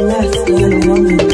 less than a woman.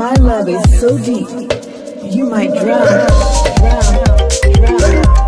My love is so deep, you might drown, drown, drown.